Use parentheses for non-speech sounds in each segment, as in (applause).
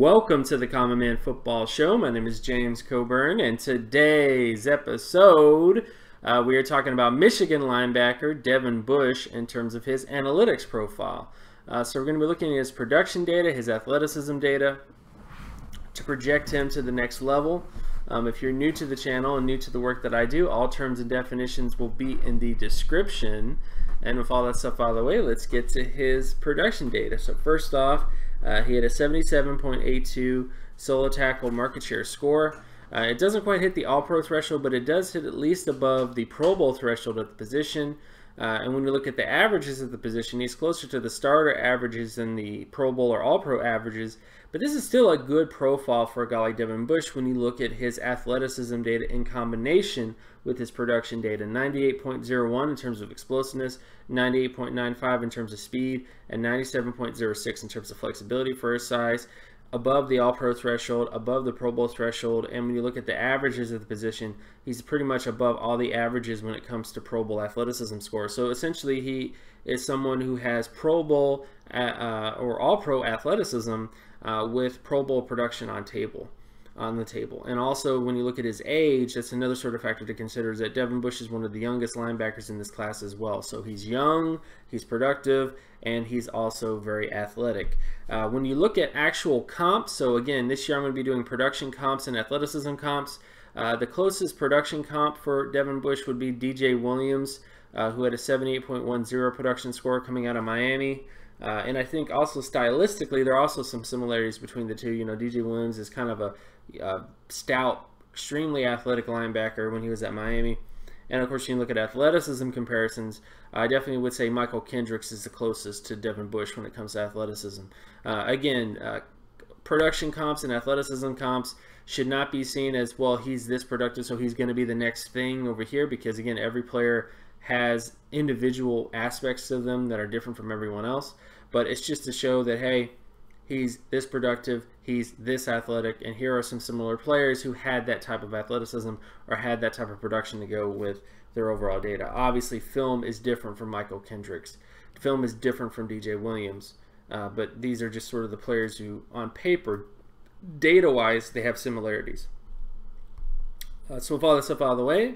Welcome to the Common Man Football Show. My name is James Cobern, and today's episode uh, we are talking about Michigan linebacker Devin Bush in terms of his analytics profile. Uh, so we're going to be looking at his production data, his athleticism data, to project him to the next level. Um, if you're new to the channel and new to the work that I do, all terms and definitions will be in the description. And with all that stuff out of the way, let's get to his production data. So first off, uh, he had a 77.82 solo tackle market share score. Uh, it doesn't quite hit the All-Pro threshold, but it does hit at least above the Pro Bowl threshold at the position. Uh, and when you look at the averages of the position, he's closer to the starter averages than the Pro Bowl or All-Pro averages. But this is still a good profile for a guy like Devin Bush when you look at his athleticism data in combination with his production data. 98.01 in terms of explosiveness, 98.95 in terms of speed, and 97.06 in terms of flexibility for his size above the All-Pro threshold, above the Pro Bowl threshold, and when you look at the averages of the position, he's pretty much above all the averages when it comes to Pro Bowl athleticism score. So essentially, he is someone who has Pro Bowl uh, uh or All-Pro athleticism uh, with Pro Bowl production on table on the table. And also, when you look at his age, that's another sort of factor to consider is that Devin Bush is one of the youngest linebackers in this class as well. So he's young, he's productive, and he's also very athletic. Uh, when you look at actual comps, so again, this year I'm going to be doing production comps and athleticism comps. Uh, the closest production comp for Devin Bush would be DJ Williams, uh, who had a 78.10 production score coming out of Miami. Uh, and I think also stylistically, there are also some similarities between the two. You know, DJ Williams is kind of a, a stout, extremely athletic linebacker when he was at Miami. And of course, you can look at athleticism comparisons. I definitely would say Mychal Kendricks is the closest to Devin Bush when it comes to athleticism. Uh, again, uh, production comps and athleticism comps should not be seen as, well, he's this productive, so he's going to be the next thing over here, because again, every player has individual aspects of them that are different from everyone else. But it's just to show that, hey, he's this productive, he's this athletic, and here are some similar players who had that type of athleticism or had that type of production to go with their overall data. Obviously, film is different from Mychal Kendricks. Film is different from DJ Williams. Uh, but these are just sort of the players who, on paper, data-wise, they have similarities. Uh, so with all that stuff out of the way,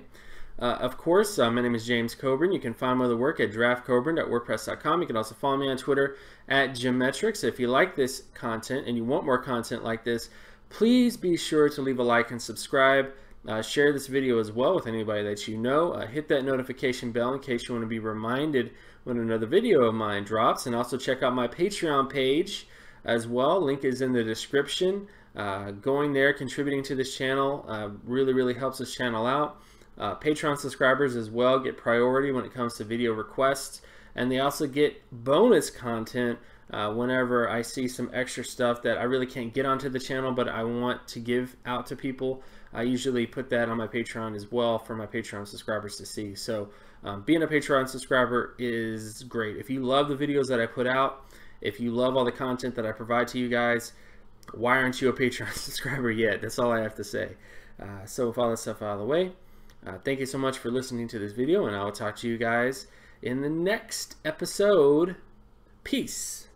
uh, of course, uh, my name is James Cobern. You can find my other work at draftcobern.wordpress.com. You can also follow me on Twitter at Jimetrics. If you like this content and you want more content like this, please be sure to leave a like and subscribe. Uh, share this video as well with anybody that you know. Uh, hit that notification bell in case you want to be reminded when another video of mine drops. And also check out my Patreon page as well. Link is in the description. Uh, going there, contributing to this channel uh, really, really helps this channel out. Uh, Patreon subscribers as well get priority when it comes to video requests, and they also get bonus content uh, whenever I see some extra stuff that I really can't get onto the channel, but I want to give out to people. I usually put that on my Patreon as well for my Patreon subscribers to see. So um, being a Patreon subscriber is great. If you love the videos that I put out, if you love all the content that I provide to you guys, why aren't you a (laughs) Patreon subscriber yet? That's all I have to say. Uh, so with all that stuff out of the way, uh, thank you so much for listening to this video, and I will talk to you guys in the next episode. Peace.